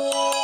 you